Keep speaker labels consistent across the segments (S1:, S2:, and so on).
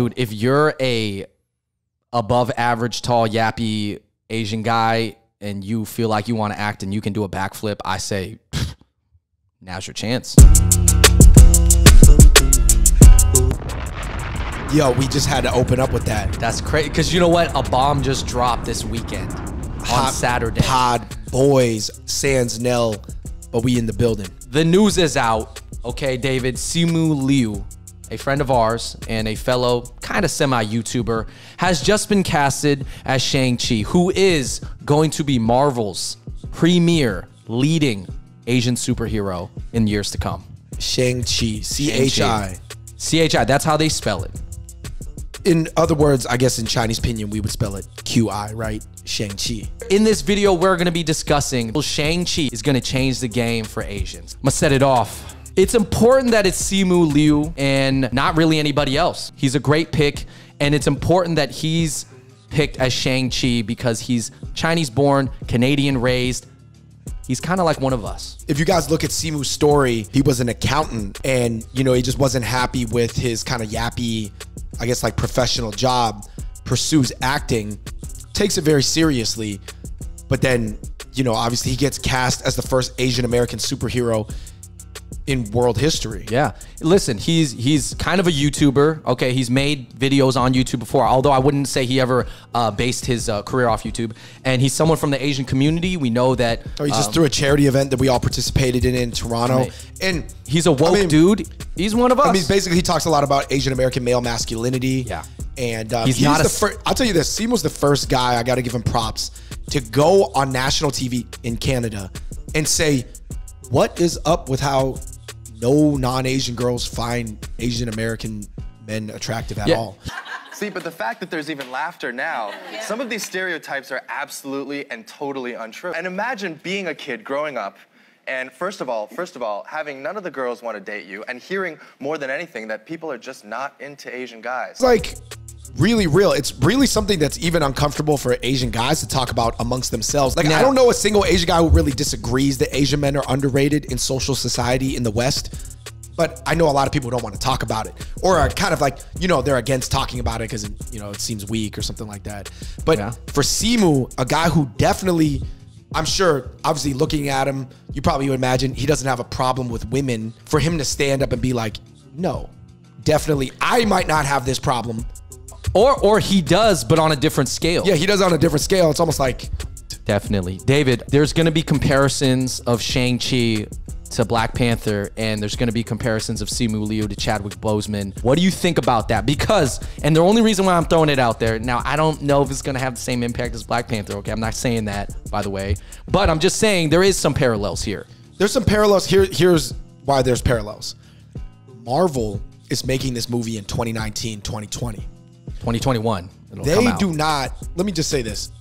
S1: Dude, if you're a above average tall yappy Asian guy and you feel like you want to act and you can do a backflip, I say now's your chance.
S2: Yo, we just had to open up with that.
S1: That's crazy because you know what? A bomb just dropped this weekend on
S2: Hot
S1: Saturday.
S2: Pod boys, Sans Nell, but we in the building.
S1: The news is out. Okay, David Simu Liu, a friend of ours and a fellow kind of semi YouTuber, has just been casted as Shang-Chi, who is going to be Marvel's premier leading Asian superhero in years to come.
S2: Shang-Chi, C-H-I.
S1: CHI, that's how they spell it.
S2: In other words, I guess in Chinese pinyin, we would spell it Q-I, right? Shang-Chi.
S1: In this video, we're going to be discussing well, Shang-Chi is going to change the game for Asians. I'm to set it off. It's important that it's Simu Liu and not really anybody else. He's a great pick, and it's important that he's picked as Shang-Chi because he's Chinese born, Canadian raised. He's kind of like one of us.
S2: If you guys look at Simu's story, he was an accountant and, you know, he just wasn't happy with his kind of yappy, I guess, like professional job, pursues acting, takes it very seriously. But then, you know, obviously he gets cast as the first Asian American superhero in world history.
S1: Yeah. Listen, he's he's kind of a YouTuber. Okay, he's made videos on YouTube before, although I wouldn't say he ever uh, based his uh, career off YouTube. And he's someone from the Asian community. We know that
S2: Or he just
S1: um,
S2: threw a charity event that we all participated in in Toronto.
S1: Right.
S2: And
S1: he's a woke
S2: I mean,
S1: dude. He's one of us.
S2: I mean, basically, he talks a lot about Asian American male masculinity.
S1: Yeah.
S2: And uh,
S1: He's
S2: he's,
S1: not
S2: the first. I'll tell you this: Simu's the first guy. I got to give him props to go on national TV in Canada and say, "What is up with how no non-Asian girls find Asian American men attractive at
S1: Yeah.
S2: all?"
S3: See, but the fact that there's even laughter now, some of these stereotypes are absolutely and totally untrue. And imagine being a kid growing up and first of all, first of all, having none of the girls want to date you and hearing more than anything that people are just not into Asian guys.
S2: Like really real. It's really something that's even uncomfortable for Asian guys to talk about amongst themselves. Like
S1: Now-
S2: I don't know a single Asian guy who really disagrees that Asian men are underrated in social society in the West. But I know a lot of people don't want to talk about it, or are kind of like you know they're against talking about it because you know it seems weak or something like that. But
S1: Yeah.
S2: for Simu, a guy who definitely, I'm sure, obviously looking at him, you probably would imagine he doesn't have a problem with women. For him to stand up and be like, no, definitely, I might not have this problem.
S1: Or or he does, but on a different scale.
S2: Yeah, he does on a different scale. It's almost like
S1: Definitely. David, there's going to be comparisons of Shang-Chi to Black Panther, and there's going to be comparisons of Simu Liu to Chadwick Boseman. What do you think about that? Because, and the only reason why I'm throwing it out there, now I don't know if it's going to have the same impact as Black Panther, okay? I'm not saying that, by the way. But I'm just saying there is some parallels here.
S2: there's some parallels. Here, here's why there's parallels. Marvel is making this movie in 2019, 2020.
S1: 2021. It'll
S2: They do not. Let me just say this.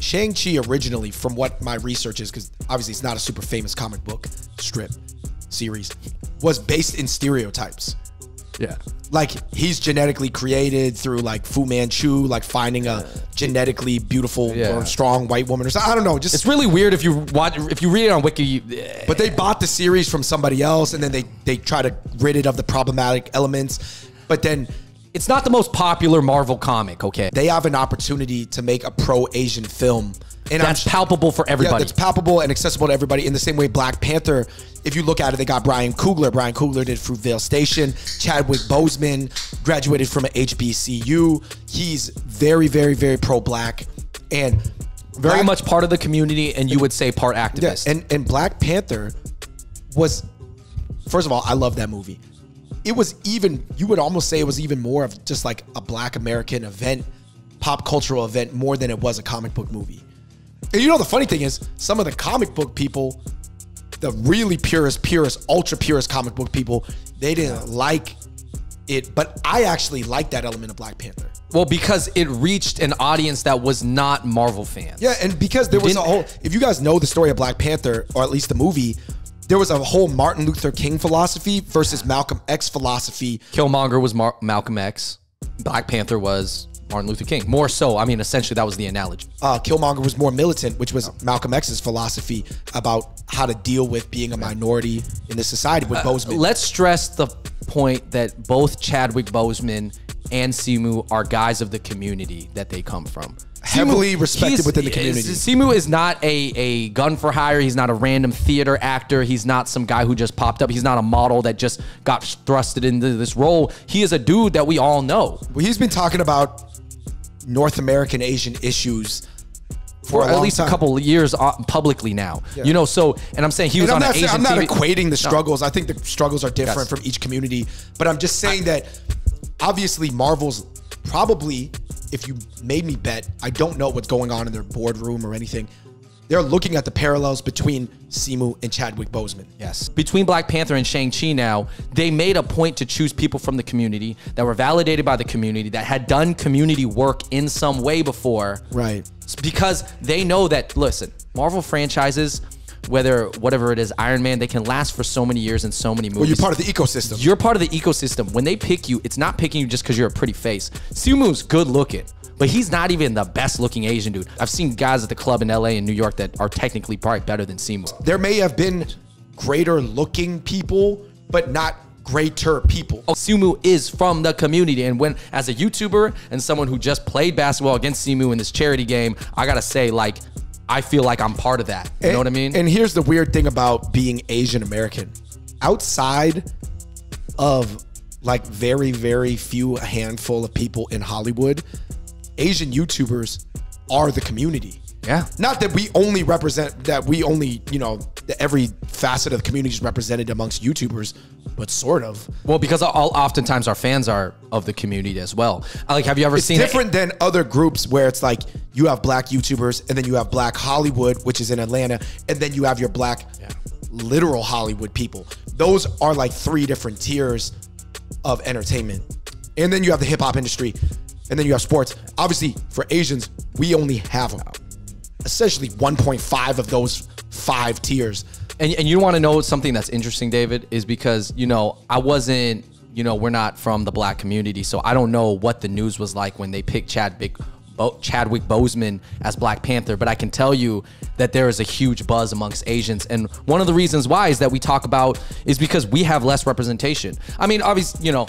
S2: Shang-Chi originally, from what my research is, because obviously it's not a super famous comic book strip series, was based in stereotypes.
S1: Yeah.
S2: Like he's genetically created through like Fu Manchu, like finding a genetically beautiful
S1: Yeah.
S2: or strong white woman or something. I don't know. Just
S1: It's really weird if you watch, if you read it on Wiki.
S2: But they bought the series from somebody else, and then they they try to rid it of the problematic elements. But then
S1: It's not the most popular Marvel comic, okay?
S2: they have an opportunity to make a pro Asian film, and I'm
S1: That's palpable for
S2: Yeah,
S1: everybody.
S2: that's palpable and accessible to everybody. In the same way, Black Panther. If you look at it, they got Brian Coogler. Brian Coogler did Fruitvale Station. Chadwick Boseman graduated from an HBCU. He's very, very, very pro-black, and
S1: Very
S2: Black-
S1: much part of the community, and you would say part
S2: Yeah,
S1: activist.
S2: and and Black Panther was first of all, I love that movie. It was even you would almost say it was even more of just like a Black American event, pop cultural event more than it was a comic book movie. And you know the funny thing is, some of the comic book people, the really purest, purest, ultra purest comic book people, they didn't like it, but I actually like that element of Black Panther.
S1: Well, because it reached an audience that was not Marvel fans.
S2: Yeah, and because there was a whole if you guys know the story of Black Panther, or at least the movie, there was a whole Martin Luther King philosophy versus Malcolm X philosophy.
S1: Killmonger was Mar- Malcolm X. Black Panther was Martin Luther King. More so, I mean, essentially that was the analogy.
S2: Uh, Killmonger was more militant, which was Malcolm X's philosophy about how to deal with being a minority in this society with Boseman.
S1: Let's stress the point that both Chadwick Boseman and Simu are guys of the community that they come from.
S2: Heavily respected
S1: he's-
S2: within the community.
S1: Simu is not a, a gun for hire. He's not a random theater actor. He's not some guy who just popped up. He's not a model that just got thrusted into this role. He is a dude that we all know.
S2: Well, he's been talking about North American Asian issues for
S1: For at least
S2: time.
S1: a couple of years uh, publicly now. You know, so, and I'm saying he was
S2: And I'm
S1: on
S2: not,
S1: an Asian
S2: I'm not
S1: TV
S2: equating the
S1: No.
S2: struggles. I think the struggles are different
S1: Yes.
S2: from each community. But I'm just saying that obviously Marvel's probably, if you made me bet, I don't know what's going on in their boardroom or anything. They're looking at the parallels between Simu and Chadwick Boseman.
S1: Yes. Between Black Panther and Shang-Chi now, they made a point to choose people from the community that were validated by the community, that had done community work in some way before.
S2: Right.
S1: Because they know that, listen, Marvel franchises, whether whatever it is, Iron Man, they can last for so many years and so many movies.
S2: Well, you're part of the ecosystem.
S1: You're part of the ecosystem. When they pick you, it's not picking you just because you're a pretty face. Simu's good looking, but he's not even the best looking Asian dude. I've seen guys at the club in LA and New York that are technically probably better than Simu.
S2: there may have been greater looking people, but not greater people.
S1: Oh, Simu is from the community. And when, as a YouTuber and someone who just played basketball against Simu in this charity game, I gotta say, like, I feel like I'm part of that. You know what I mean?
S2: And here's the weird thing about being Asian American. Outside of like very, very few a handful of people in Hollywood, Asian YouTubers are the community.
S1: yeah.
S2: Not that we only represent that we only, you know, every facet of the community is represented amongst YouTubers, but sort of.
S1: Well, because all, oftentimes our fans are of the community as well. Like, have you ever
S2: It's
S1: seen
S2: different than other groups where it's like you have black YouTubers and then you have black Hollywood, which is in Atlanta, and then you have your black literal Hollywood people. Those are like three different tiers of entertainment. And then you have the hip hop industry, and then you have sports. Obviously, for Asians, we only have essentially 1.5 of those five tiers.
S1: And, and you want to know something that's interesting, David, is because, you know, I wasn't, you know, we're not from the black community, so I don't know what the news was like when they picked Chadwick, Bo- Chadwick Boseman as Black Panther, but I can tell you that there is a huge buzz amongst Asians. And one of the reasons why is that we talk about is because we have less representation. I mean, obviously, you know,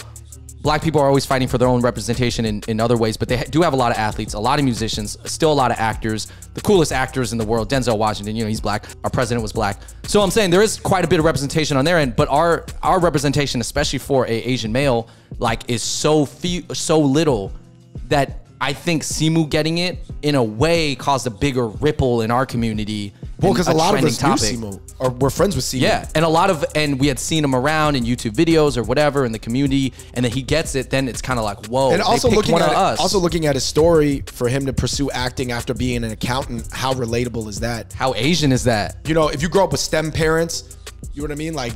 S1: black people are always fighting for their own representation in, in other ways, but they do have a lot of athletes, a lot of musicians, still a lot of actors, the coolest actors in the world. Denzel Washington, you know, he's black. Our president was black. So I'm saying there is quite a bit of representation on their end, but our our representation, especially for a Asian male, like is so few, so little that I think Simu getting it in a way caused a bigger ripple in our community.
S2: Well, because a lot of us knew Simu, or we're friends with Simu.
S1: yeah, and a lot of and we had seen him around in YouTube videos or whatever in the community, and then he gets it. Then it's kind of like, whoa.
S2: And also looking at
S1: us.
S2: also looking at his story for him to pursue acting after being an accountant. How relatable is that?
S1: how Asian is that?
S2: You know, if you grow up with STEM parents, you know what I mean. Like,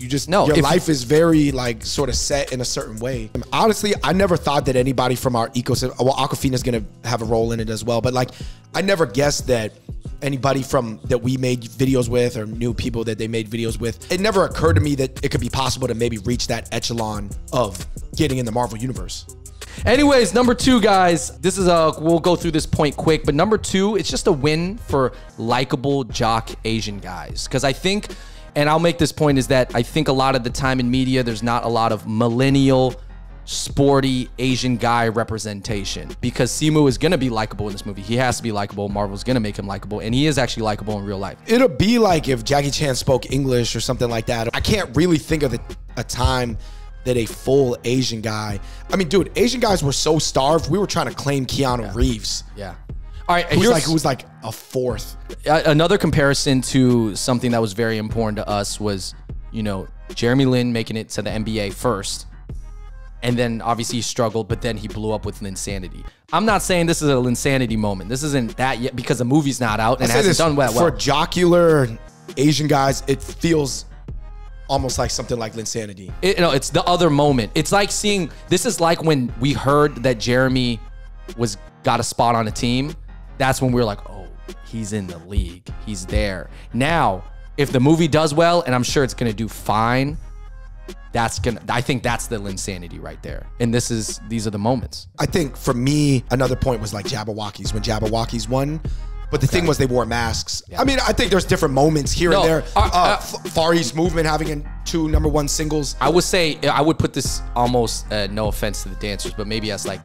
S2: you just
S1: No,
S2: your
S1: if-
S2: life is very like sort of set in a certain way. Honestly, I never thought that anybody from our ecosystem. Well, Awkwafina's gonna have a role in it as well, but like, I never guessed that anybody from that we made videos with or knew people that they made videos with. It never occurred to me that it could be possible to maybe reach that echelon of getting in the Marvel universe.
S1: Anyways, number two, guys. This is a we'll go through this point quick, but number two, it's just a win for likable jock Asian guys. Because I think, and I'll make this point, is that I think a lot of the time in media, there's not a lot of millennial, sporty Asian guy representation. Because Simu is gonna be likable in this movie. He has to be likable. Marvel's gonna make him likable, and he is actually likable in real life.
S2: it'll be like if Jackie Chan spoke English or something like that. I can't really think of a, a time that a full Asian guy. I mean, dude, Asian guys were so starved. We were trying to claim Keanu Reeves,
S1: Yeah. All right,
S2: who's
S1: here's
S2: like was like a fourth.
S1: another comparison to something that was very important to us was, you know, Jeremy Lin making it to the NBA first. And then obviously he struggled, but then he blew up with Linsanity. I'm not saying this is a Linsanity moment. This isn't that yet because the movie's not out and hasn't done well.
S2: for jocular Asian guys. It feels almost like something like Linsanity.
S1: It, you know, it's the other moment. It's like seeing this is like when we heard that Jeremy was got a spot on a team. That's when we were like, oh, he's in the league. He's there. Now, if the movie does well, and I'm sure it's gonna do fine, that's gonna I think that's the insanity right there. And this is these are the moments.
S2: I think for me, another point was like Jabbawockeez. When Jabbawockeez won, But the thing was, they wore masks. I mean, I think there's different moments here
S1: No,
S2: and there.
S1: uh,
S2: Uh,
S1: uh,
S2: Far East Movement having two number one singles.
S1: I would say I would put this almost uh, no offense to the dancers, but maybe as like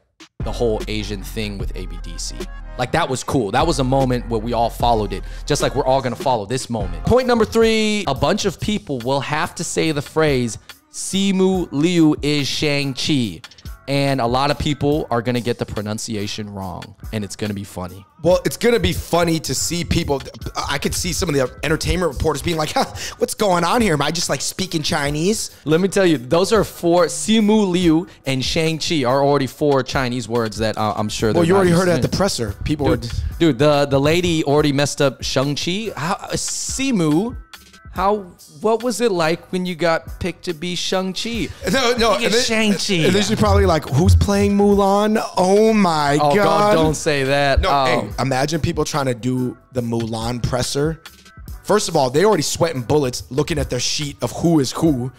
S1: the whole Asian thing with ABDC. Like that was cool. That was a moment where we all followed it, just like we're all gonna follow this moment. Point number three: a bunch of people will have to say the phrase "Simu Liu is Shang Chi," and a lot of people are gonna get the pronunciation wrong, and it's gonna be funny.
S2: Well, it's gonna be funny to see people. I could see some of the entertainment reporters being like, huh, "What's going on here? Am I just like speaking Chinese?"
S1: Let me tell you, those are four Simu Liu and Shang Chi are already four Chinese words that uh, I'm sure.
S2: Well, you already heard it at the presser. People were.
S1: Dude, dude, the the lady already messed up Shang Chi. How Simu? How? What was it like when you got picked to be Shang Chi?
S2: No, no.
S1: Look at
S2: and then-
S1: Shang-Chi.
S2: And then she's probably like, "Who's playing Mulan? Oh my
S1: Oh
S2: god!"
S1: God! Don't say that.
S2: No,
S1: Oh.
S2: hey, imagine people trying to do the Mulan presser. First of all, they already sweating bullets looking at their sheet of who is who.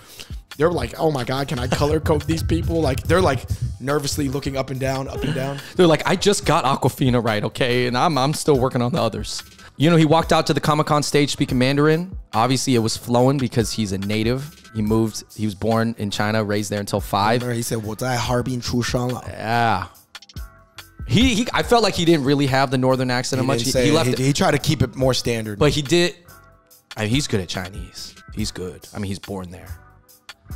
S2: They're like, "Oh my god, can I color code these people?" Like they're like nervously looking up and down, up and down.
S1: They're like, I just got Awkwafina right, okay, and I'm I'm still working on the others. You know, he walked out to the Comic Con stage speaking Mandarin. Obviously, it was flowing because he's a native. He moved. He was born in China, raised there until five.
S2: He said, 我在哈尔滨出生了.
S1: Yeah. He, he, I felt like he didn't really have the northern accent much. He, he left.
S2: He, he tried to keep it more standard,
S1: but he did. I mean, he's good at Chinese. He's good. I mean, he's born there.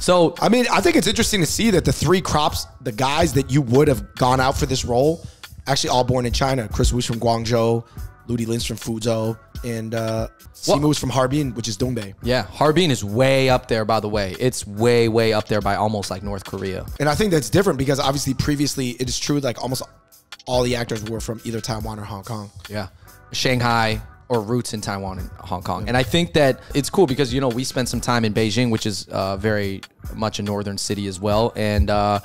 S1: So
S2: I mean, I think it's interesting to see that the three crops, the guys that you would have gone out for this role, actually all born in China. Kris Wu from Guangzhou, Ludi Lin's from Fuzhou, and uh, Simu was from Harbin, which is Dongbei.
S1: yeah, Harbin is way up there. By the way, it's way way up there by almost like North Korea.
S2: And I think that's different because obviously previously it is true like almost all the actors were from either Taiwan or Hong Kong.
S1: Yeah, Shanghai or roots in Taiwan and Hong Kong. And I think that it's cool because you know we spent some time in Beijing, which is uh, very much a northern city as well, and. uh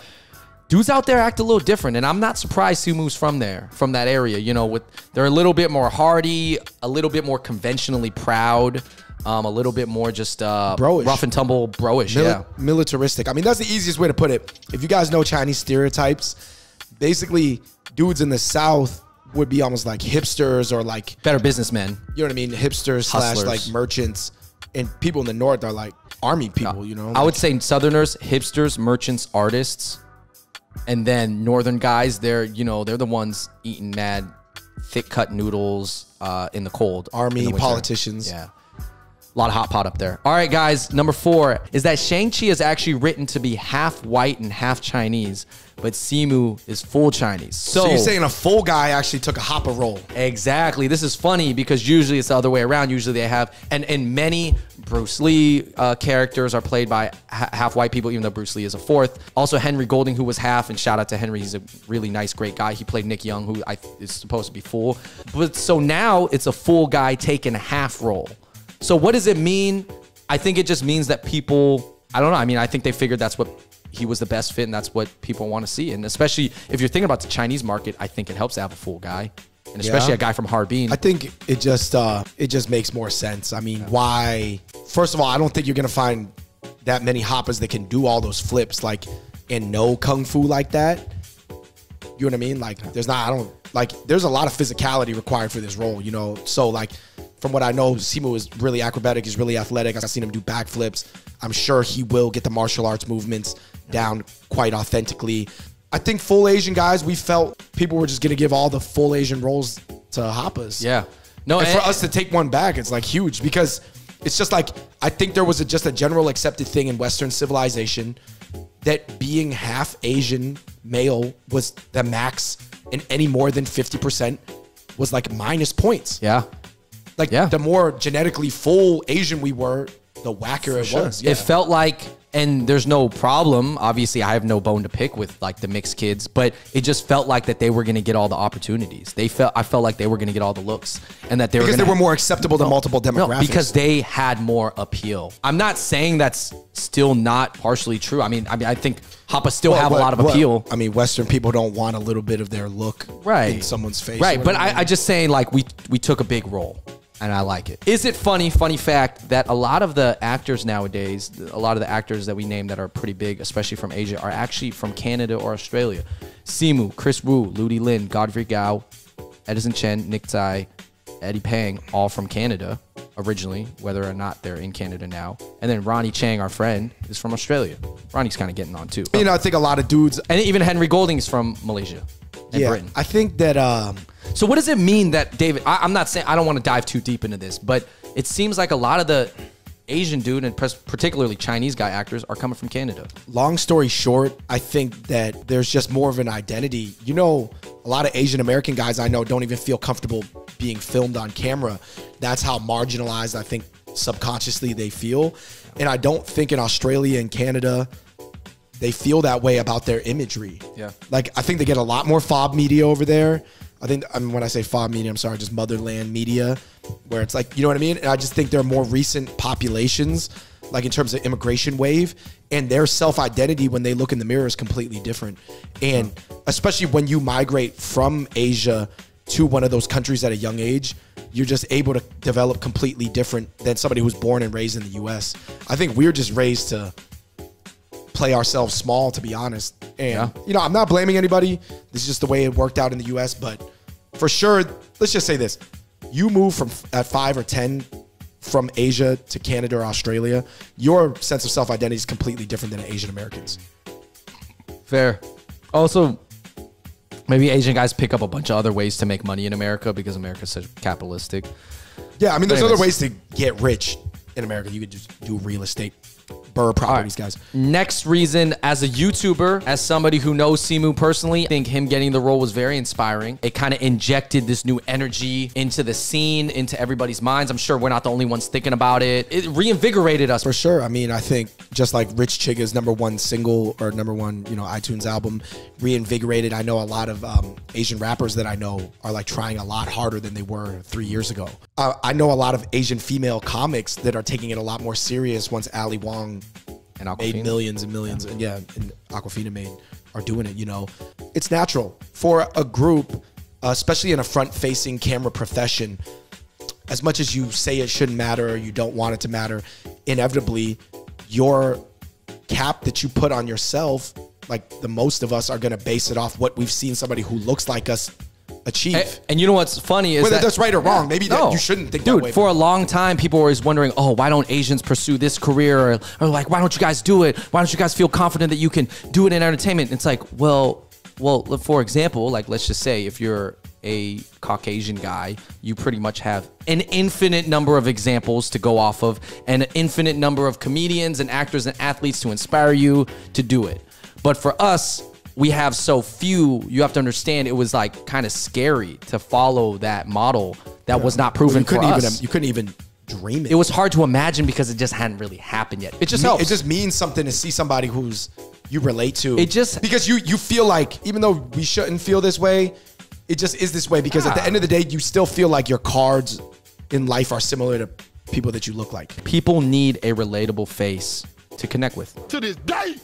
S1: Dudes out there act a little different, and I'm not surprised Simu's from there, from that area. You know, with they're a little bit more hardy, a little bit more conventionally proud, um, a little bit more just uh,
S2: Bro-ish.
S1: rough and tumble, broish.
S2: Mili-
S1: yeah,
S2: Militaristic. I mean, that's the easiest way to put it. If you guys know Chinese stereotypes, basically dudes in the South would be almost like hipsters or like
S1: better businessmen.
S2: you know what I mean, hipsters slash like merchants, and people in the north are like army people. You know,
S1: I would say Southerners, hipsters, merchants, artists, and then Northern guys. They're you know they're the ones eating mad thick cut noodles uh, in the cold.
S2: Army,
S1: the
S2: politicians.
S1: Yeah. A lot of hot pot up there. All right, guys. Number four is that Shang-Chi is actually written to be half white and half Chinese, but Simu is full Chinese. So,
S2: So you're saying a full guy actually took a hapa role?
S1: Exactly. This is funny because usually it's the other way around. Usually they have, and and many Bruce Lee uh, characters are played by ha- half white people, even though Bruce Lee is a fourth. Also Henry Golding, who was half, and shout out to Henry. He's a really nice, great guy. He played Nick Young, who I is supposed to be full. But so now it's a full guy taking a half role. So what does it mean? I think it just means that people. I don't know. I mean, I think they figured that's what he was the best fit, and that's what people want to see. And especially if you're thinking about the Chinese market, I think it helps to have a full guy, and especially
S2: Yeah.
S1: a guy from Harbin.
S2: I think it just uh it just makes more sense. I mean, why? First of all, I don't think you're gonna find that many hapas that can do all those flips like and know kung fu like that. You know what I mean? Like, there's not. I don't like. There's a lot of physicality required for this role. You know, so like. From what I know, Simu is really acrobatic. He's really athletic. I've seen him do backflips. I'm sure he will get the martial arts movements down quite authentically. I think full Asian guys, we felt people were just going to give all the full Asian roles to Hapas.
S1: yeah. No,
S2: And
S1: and,
S2: for us to take one back, it's like huge because it's just like I think there was a, just a general accepted thing in Western civilization that being half Asian male was the max, and any more than fifty percent was like minus points.
S1: yeah.
S2: Like
S1: Yeah.
S2: the more genetically full Asian we were, the wackier it was. Yeah.
S1: It felt like, and there's no problem. Obviously, I have no bone to pick with like the mixed kids, but it just felt like that they were going to get all the opportunities. They felt, I felt like they were going to get all the looks, and that they
S2: because
S1: were
S2: they were more acceptable to multiple demographics.
S1: No, because they had more appeal. I'm not saying that's still not partially true. I mean, I mean, I think Hapa still
S2: Well,
S1: have a lot of
S2: well,
S1: appeal.
S2: I mean, Western people don't want a little bit of their look
S1: right
S2: in someone's face.
S1: right but I. I just saying like we we took a big role and i like it is it funny funny fact that a lot of the actors nowadays a lot of the actors that we name that are pretty big especially from asia are actually from canada or australia simu kris wu ludi lin godfrey gao edison chen nick tsai Eddie Peng, all from Canada originally, whether or not they're in Canada now. And then Ronny Chieng, our friend, is from Australia. Ronny's kind of getting on too.
S2: You know, I think a lot of dudes.
S1: And even Henry Golding is from Malaysia and
S2: Yeah,
S1: Britain.
S2: I think that um,
S1: So what does it mean that David? I, I'm not saying I don't want to dive too deep into this, but it seems like a lot of the Asian dude and particularly Chinese guy actors are coming from Canada.
S2: long story short, I think that there's just more of an identity. You know, a lot of Asian American guys I know don't even feel comfortable being filmed on camera. That's how marginalized I think subconsciously they feel. And I don't think in Australia and Canada they feel that way about their imagery.
S1: Yeah.
S2: Like I think they get a lot more fob media over there. I think I mean when I say fob media, I'm sorry, just motherland media, where it's like you know what I mean. And I just think they're more recent populations, like in terms of immigration wave, and their self identity when they look in the mirror is completely different. And especially when you migrate from Asia to one of those countries at a young age, you're just able to develop completely different than somebody who's born and raised in the U.S. I think we're just raised to play ourselves small, to be honest. And
S1: Yeah.
S2: you know, I'm not blaming anybody. This is just the way it worked out in the U.S. But for sure, let's just say this: you move from at five or ten from Asia to Canada or Australia, your sense of self identity is completely different than Asian Americans.
S1: Fair. Also, maybe Asian guys pick up a bunch of other ways to make money in America because America's such capitalistic.
S2: Yeah, I mean, there's
S1: Anyways.
S2: other ways to get rich in America. You could just do real estate, burr properties, guys.
S1: Next reason, as a YouTuber, as somebody who knows Simu personally, I think him getting the role was very inspiring. It kind of injected this new energy into the scene, into everybody's minds. I'm sure we're not the only ones thinking about it. It reinvigorated us.
S2: For sure. I mean, I think just like Rich Chigga's number one single or number one, you know, iTunes album reinvigorated. I know a lot of um, Asian rappers that I know are like trying a lot harder than they were three years ago. Uh, I know a lot of Asian female comics that are taking it a lot more serious once Ali Wong
S1: And
S2: made millions and millions, and yeah, and Awkwafina made are doing it. You know, it's natural for a group, uh, especially in a front-facing camera profession. As much as you say it shouldn't matter or you don't want it to matter, inevitably, your cap that you put on yourself, like the most of us, are going to base it off what we've seen somebody who looks like us achieve.
S1: And, and you know what's funny is
S2: Whether
S1: that,
S2: that's right or wrong, maybe that you shouldn't think that
S1: Dude,
S2: way,
S1: for a long time, people were always wondering, oh, why don't Asians pursue this career? Or, or like, why don't you guys do it? Why don't you guys feel confident that you can do it in entertainment? It's like, well, well, for example, like let's just say if you're a Caucasian guy, you pretty much have an infinite number of examples to go off of, and an infinite number of comedians and actors and athletes to inspire you to do it. But for us, we have so few. You have to understand, it was like kind of scary to follow that model that was not proven
S2: you couldn't
S1: for
S2: even
S1: us.
S2: you couldn't even dream it.
S1: it was hard to imagine because it just hadn't really happened yet. It just
S2: Me-
S1: helps.
S2: It just means something to see somebody who's you relate to.
S1: It just-
S2: because you you feel like even though we shouldn't feel this way, it just is this way because at the end of the day, you still feel like your cards in life are similar to people that you look like.
S1: people need a relatable face to connect with.
S4: to this day.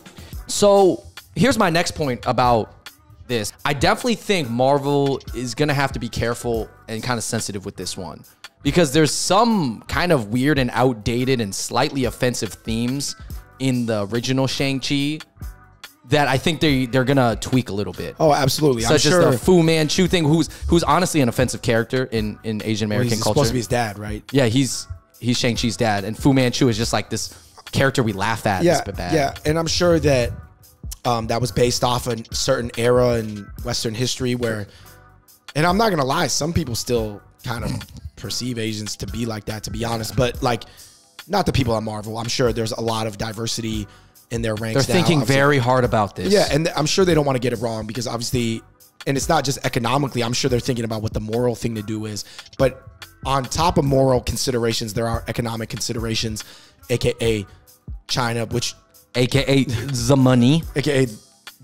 S1: So here's my next point about this. I definitely think Marvel is gonna have to be careful and kind of sensitive with this one. Because there's some kind of weird and outdated and slightly offensive themes in the original Shang-Chi that I think they they're gonna tweak a little bit.
S2: Oh, absolutely. I'm
S1: Such
S2: sure
S1: as the Fu Manchu thing, who's who's honestly an offensive character in, in Asian American
S2: he's
S1: culture.
S2: supposed to be his dad, right?
S1: Yeah, he's he's Shang Chi's dad, and Fu Manchu is just like this character we laugh at.
S2: Yeah,
S1: bad.
S2: yeah, and I'm sure that um, that was based off a certain era in Western history where, and I'm not gonna lie, some people still kind of perceive Asians to be like that, to be honest. But like, not the people at Marvel. I'm sure there's a lot of diversity in their ranks.
S1: they're
S2: now.
S1: thinking
S2: Obviously-
S1: very hard about this.
S2: Yeah, and I'm sure they don't want to get it wrong because obviously, and it's not just economically. I'm sure they're thinking about what the moral thing to do is. But on top of moral considerations, there are economic considerations, aka China, which
S1: aka the money.
S2: aka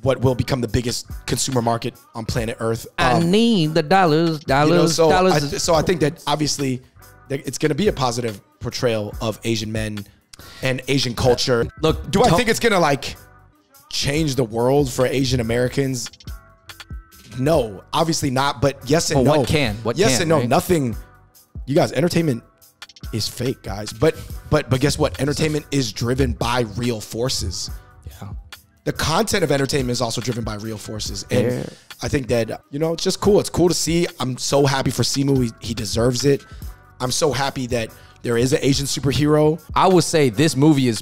S2: what will become the biggest consumer market on planet Earth.
S1: I
S2: Um,
S1: need the dollars, dollars,
S2: you know, so
S1: dollars.
S2: I, so I think that obviously it's going to be a positive portrayal of Asian men and Asian culture.
S1: Look,
S2: do I think it's going to like change the world for Asian Americans? No, obviously not. But yes and
S1: But
S2: no.
S1: what can? What
S2: yes
S1: can,
S2: and no.
S1: right?
S2: Nothing. You guys, entertainment is fake, guys. But but but guess what? Entertainment is driven by real forces
S1: yeah.
S2: the content of entertainment is also driven by real forces. And I think that, you know, it's just cool. It's cool to see. I'm so happy for Simu. He, he deserves it. I'm so happy that there is an Asian superhero.
S1: I would say this movie is,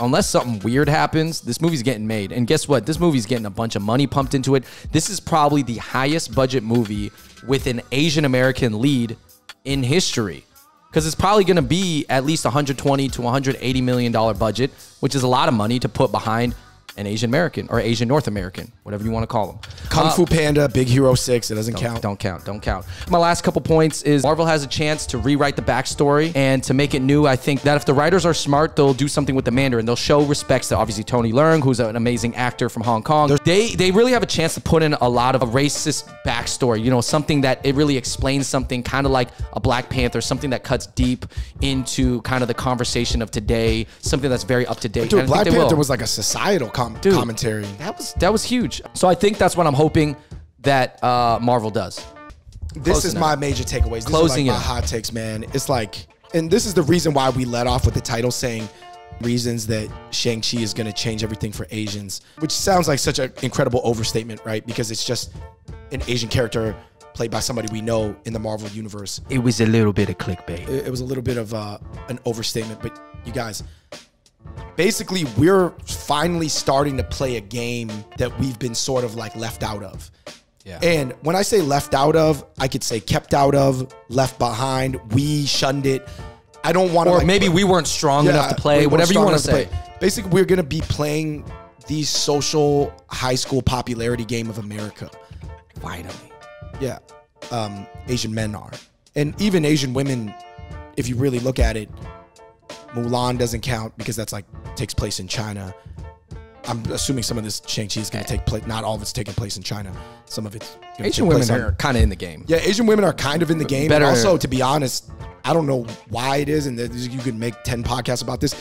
S1: unless something weird happens, this movie's getting made. And guess what? This movie's getting a bunch of money pumped into it. This is probably the highest budget movie with an Asian American lead in history. Because it's probably going to be at least 120 to 180 million dollar budget, which is a lot of money to put behind an Asian American or Asian North American, whatever you want to call them.
S2: Kung
S1: Uh,
S2: Fu Panda, Big Hero 6, it doesn't count.
S1: don't count. Don't count. My last couple points is Marvel has a chance to rewrite the backstory and to make it new. I think that if the writers are smart, they'll do something with the Mandarin. They'll show respects to obviously Tony Leung, who's an amazing actor from Hong Kong. They they really have a chance to put in a lot of a racist backstory. You know, something that it really explains something, kind of like a Black Panther, something that cuts deep into kind of the conversation of today, something that's very up to date.
S2: Dude,
S1: And I think
S2: Black Panther
S1: will.
S2: was like a societal com-
S1: Dude.
S2: commentary.
S1: that was that was huge. So I think that's what I'm hoping that uh, Marvel does.
S2: This
S1: Closing
S2: is
S1: it
S2: my
S1: out.
S2: major takeaways. This
S1: Closing
S2: is
S1: it
S2: like my hot takes, man. It's like, and this is the reason why we let off with the title saying reasons that Shang-Chi is going to change everything for Asians, which sounds like such an incredible overstatement, right? Because it's just an Asian character played by somebody we know in the Marvel universe.
S1: It was a little bit of clickbait.
S2: It, it was a little bit of uh, an overstatement, but you guys, basically, we're finally starting to play a game that we've been sort of like left out of.
S1: Yeah.
S2: And when I say left out of, I could say kept out of, left behind, we shunned it. I don't want to
S1: or
S2: like,
S1: maybe we weren't strong enough to play.
S2: weren't
S1: Whatever you want to say.
S2: play. Basically, we're gonna be playing the social high school popularity game of America.
S1: Finally.
S2: Yeah, um, Asian men are, and even Asian women. If you really look at it, Mulan doesn't count because that's like takes place in China. I'm assuming some of this Shang Chi is going to take place. Not all of it's taking place in China. Some of it's
S1: Asian women
S2: on-
S1: are kind of in the game.
S2: yeah, Asian women are kind of in the game.
S1: Better-
S2: and also, to be honest, I don't know why it is, and you could make ten podcasts about this.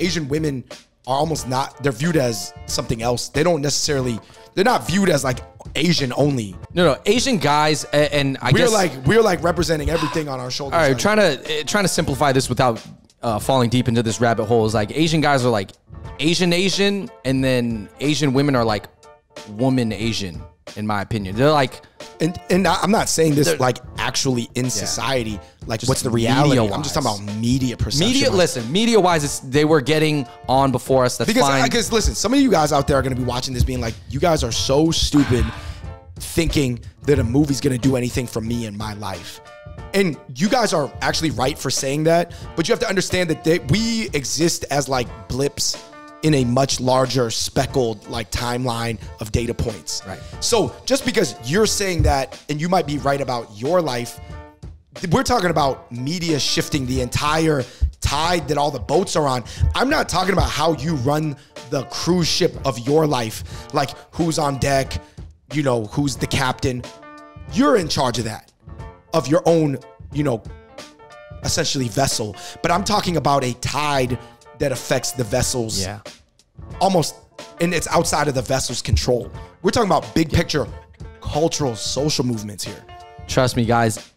S2: Asian women are almost not. They're viewed as something else. They don't necessarily. They're not viewed as like Asian only.
S1: No, no. Asian guys, a- and I
S2: We're
S1: guess
S2: like we're like representing everything on our shoulders.
S1: all right,
S2: like-
S1: trying to uh, trying to simplify this without uh, falling deep into this rabbit hole is like Asian guys are like Asian Asian, and then Asian women are like woman Asian, in my opinion. They're like
S2: and and I'm not saying this like actually in society. Like, what's the reality? I'm just talking about media perception.
S1: media.
S2: Like,
S1: Listen, media wise, it's, they were getting on before us. That's
S2: Because,
S1: fine.
S2: because listen, some of you guys out there are going to be watching this being like, you guys are so stupid thinking that a movie's going to do anything for me in my life. And you guys are actually right for saying that, but you have to understand that they, we exist as like blips in a much larger speckled like timeline of data points.
S1: Right.
S2: So just because you're saying that and you might be right about your life, we're talking about media shifting the entire tide that all the boats are on. I'm not talking about how you run the cruise ship of your life, like who's on deck, you know, who's the captain. You're in charge of that, of your own, you know, essentially vessel. But I'm talking about a tide that affects the vessels
S1: yeah.
S2: almost, and it's outside of the vessel's control. We're talking about big picture cultural, social movements here.
S1: Trust me, guys.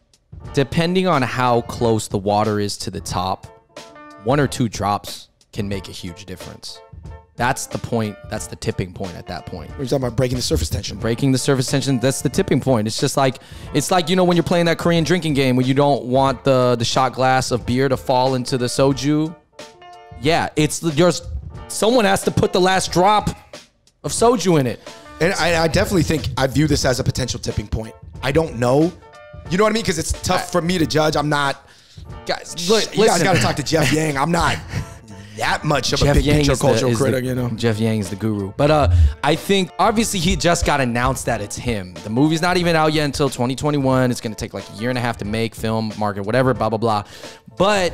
S1: Depending on how close the water is to the top, one or two drops can make a huge difference. That's the point. That's the tipping point at that point.
S2: We're talking about breaking the surface tension.
S1: Breaking the surface tension, that's the tipping point. It's just like it's like you know when you're playing that Korean drinking game where you don't want the the shot glass of beer to fall into the soju. Yeah, it's there's someone has to put the last drop of soju in it.
S2: And I, I definitely think I view this as a potential tipping point. I don't know. You know what I mean? Because it's tough for me to judge. I'm not.
S1: Guys, look,
S2: you guys got to talk to Jeff Yang. I'm not that much of a
S1: Jeff
S2: big
S1: Yang
S2: picture
S1: the-
S2: cultural
S1: the-
S2: critic, you know?
S1: Jeff Yang is the guru. But uh, I think obviously he just got announced that it's him. The movie's not even out yet until 2021. It's gonna take like a year and a half to make, film, market, whatever, blah blah blah. But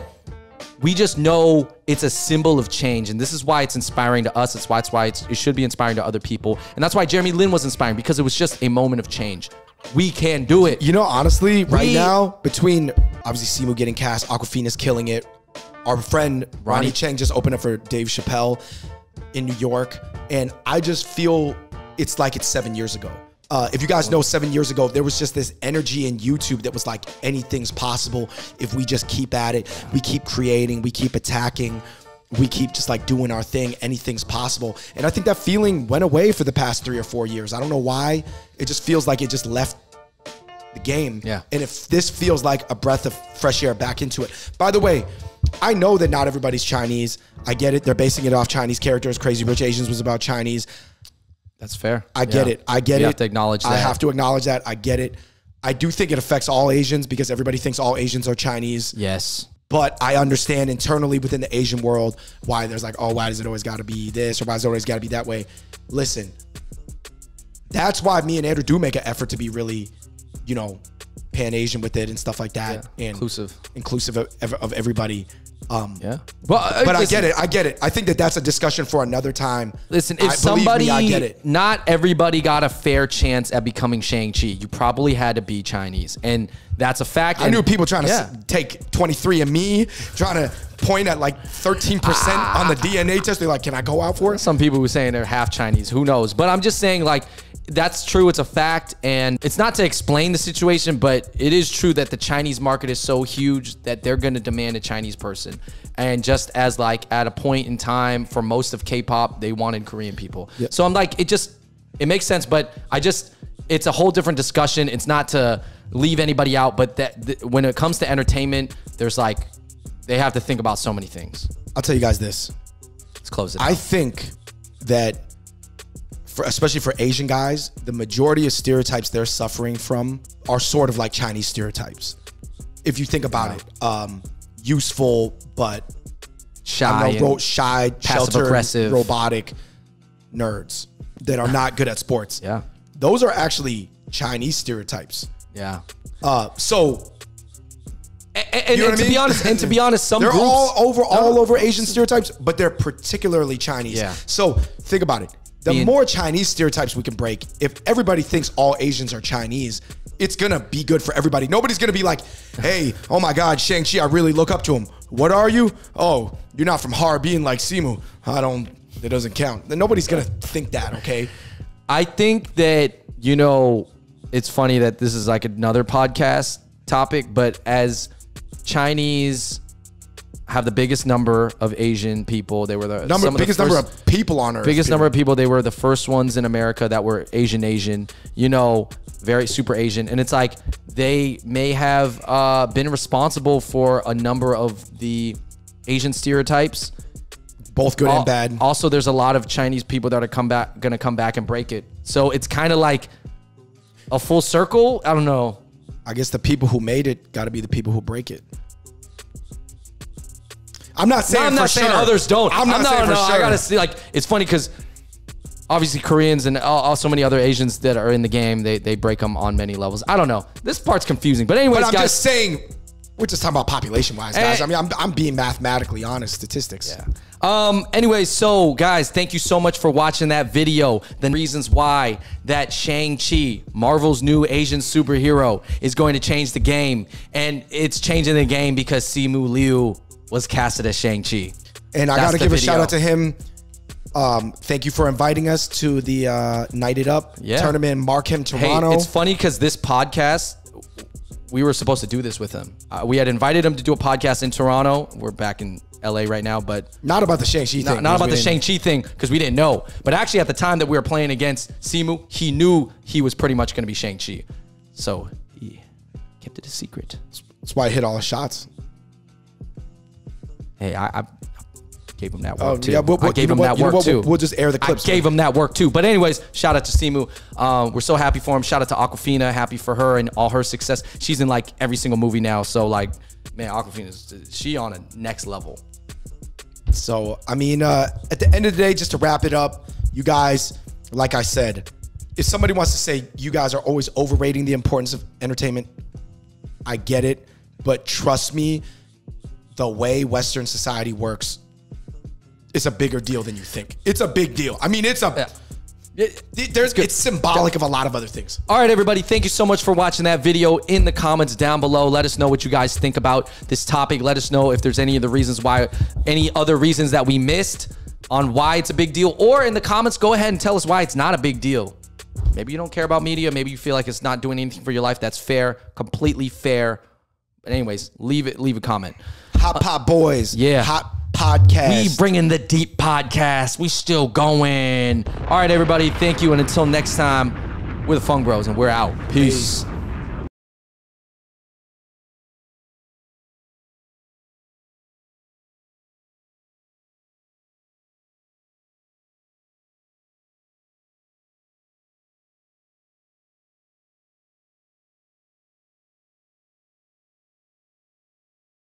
S1: we just know it's a symbol of change, and this is why it's inspiring to us. It's why it's why it's, it should be inspiring to other people, and that's why Jeremy Lin was inspiring because it was just a moment of change. We can do it.
S2: You know, honestly, right
S1: We-
S2: now, between obviously Simu getting cast, Awkwafina's killing it, our friend Ronny
S1: Ronny-
S2: Chieng just opened up for Dave Chappelle in New York, and I just feel it's like it's seven years ago. Uh, if you guys know, seven years ago, there was just this energy in YouTube that was like anything's possible if we just keep at it, we keep creating, we keep attacking. we keep just like doing our thing. Anything's possible. And I think that feeling went away for the past three or four years. I don't know why. It just feels like it just left the game.
S1: Yeah.
S2: And if this feels like a breath of fresh air back into it. By the way, I know that not everybody's Chinese. I get it. They're basing it off Chinese characters. Crazy Rich Asians was about Chinese.
S1: That's fair.
S2: I get
S1: Yeah.
S2: it. I get
S1: you
S2: it.
S1: have to acknowledge that.
S2: I have to acknowledge that. I get it. I do think it affects all Asians because everybody thinks all Asians are Chinese.
S1: Yes.
S2: But I understand internally within the Asian world why there's like, oh, why does it always got to be this or why does it always got to be that way? Listen, that's why me and Andrew do make an effort to be really, you know, pan Asian with it and stuff like that,
S1: Yeah,
S2: and
S1: inclusive.
S2: inclusive of, of everybody. Um,
S1: Yeah. Well,
S2: But I get it. I get it. I think that that's a discussion for another time.
S1: Listen, if
S2: believe
S1: somebody,
S2: me, I get it.
S1: not everybody got a fair chance at becoming Shang-Chi. You probably had to be Chinese. And that's a fact.
S2: I
S1: And-
S2: knew people trying to
S1: Yeah.
S2: take 23 and me, trying to point at like 13% on the DNA test. They're like, can I go out for it?
S1: Some people were saying they're half Chinese. Who knows? But I'm just saying, like, that's true. It's a fact. And it's not to explain the situation, but it is true that the Chinese market is so huge that they're going to demand a Chinese person. And just as, like, at a point in time for most of K pop, they wanted Korean people. So I'm like, it just, it makes sense. But I just, it's a whole different discussion. It's not to leave anybody out, but that th- when it comes to entertainment, there's like, they have to think about so many things.
S2: I'll tell you guys this.
S1: Let's close it.
S2: I
S1: out.
S2: think that, for, especially for Asian guys, the majority of stereotypes they're suffering from are sort of like Chinese stereotypes. If you think about it, um, useful but
S1: Shy.
S2: Know, ro- shy,
S1: passive
S2: sheltered,
S1: aggressive.
S2: robotic nerds that are not good at sports.
S1: Yeah.
S2: Those are actually Chinese stereotypes.
S1: Yeah.
S2: Uh, so
S1: And, and,
S2: know
S1: and to be honest, and to be honest, some
S2: they're
S1: groups,
S2: all over all over Asian stereotypes, but they're particularly Chinese.
S1: Yeah.
S2: So think about it. The
S1: Being-
S2: more Chinese stereotypes we can break, if everybody thinks all Asians are Chinese, it's gonna be good for everybody. Nobody's gonna be like, "Hey, oh my God, Shang Chi, I really look up to him. What are you? Oh, you're not from Harbin like Simu. I don't. That doesn't count. Nobody's gonna think that. Okay.
S1: I think that you know, it's funny that this is like another podcast topic, but as Chinese have the biggest number of Asian people, they were the
S2: Number
S1: some of the
S2: biggest number of people on earth.
S1: biggest
S2: period.
S1: number of people. They were the first ones in America that were Asian Asian. You know, very super Asian, and it's like they may have uh, been responsible for a number of the Asian stereotypes.
S2: both good
S1: Al-
S2: and bad.
S1: Also, there's a lot of Chinese people that are come back, gonna come back and break it. So it's kind of like a full circle. I don't know.
S2: I guess the people who made it got to be the people who break it. I'm not saying
S1: I'm
S2: for
S1: not saying
S2: sure.
S1: others don't.
S2: I'm not
S1: no,
S2: saying for
S1: no,
S2: sure.
S1: I gotta see. Like, it's funny because obviously Koreans and al- also many other Asians that are in the game, they they break them on many levels. I don't know. This part's confusing, but anyways,
S2: But I'm
S1: guys.
S2: just saying, we're just talking about population wise, guys.
S1: Eh.
S2: I mean, I'm, I'm being mathematically honest, statistics. Yeah.
S1: Um, anyway, so guys, thank you so much for watching that video. The reasons why that Shang-Chi, Marvel's new Asian superhero, is going to change the game. And it's changing the game because Simu Liu was casted as Shang-Chi.
S2: And I
S1: That's
S2: got to
S1: the
S2: give a shout out to him. Um, thank you for inviting us to the uh, Night It Up
S1: Yeah.
S2: tournament in Markham,
S1: Hey,
S2: Toronto.
S1: it's funny because this podcast, we were supposed to do this with him. Uh, we had invited him to do a podcast in Toronto. We're back in LA right now, but
S2: not about the Shang-Chi thing.
S1: not, not about the Shang-Chi thing because we didn't know. But actually, at the time that we were playing against Simu, he knew he was pretty much going to be Shang-Chi. So he kept it a secret.
S2: That's why I hit all the shots.
S1: Hey, I, I gave him that work
S2: Oh,
S1: too.
S2: yeah, we'll-
S1: I gave him
S2: what?
S1: that work
S2: what?
S1: too.
S2: We'll- we'll just air the clips
S1: I gave him that work too. But anyways, shout out to Simu. Um, we're so happy for him. Shout out to Awkwafina. Happy for her and all her success. She's in like every single movie now. So like, man, Awkwafina's she on a next level.
S2: So, I mean, uh, at the end of the day, just to wrap it up, you guys, like I said, if somebody wants to say you guys are always overrating the importance of entertainment, I get it. But trust me, the way Western society works is a bigger deal than you think. It's a big deal. I mean, it's a.
S1: Yeah.
S2: It- there's, it's symbolic of a lot of other things.
S1: All right, everybody. Thank you so much for watching that video. In the comments down below, let us know what you guys think about this topic. Let us know if there's any of the reasons why, any other reasons that we missed on why it's a big deal. Or in the comments, go ahead and tell us why it's not a big deal. Maybe you don't care about media. Maybe you feel like it's not doing anything for your life. That's fair, completely fair. But anyways, leave it. Leave a comment.
S2: Hot Pot Boys.
S1: Yeah.
S2: Hot podcast.
S1: We bringing the deep podcast. We still going. All right, everybody. Thank you. And until next time, we're the Fung Bros, and we're out. Peace.
S2: Peace.